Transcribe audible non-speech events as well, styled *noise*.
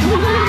Bye. *laughs*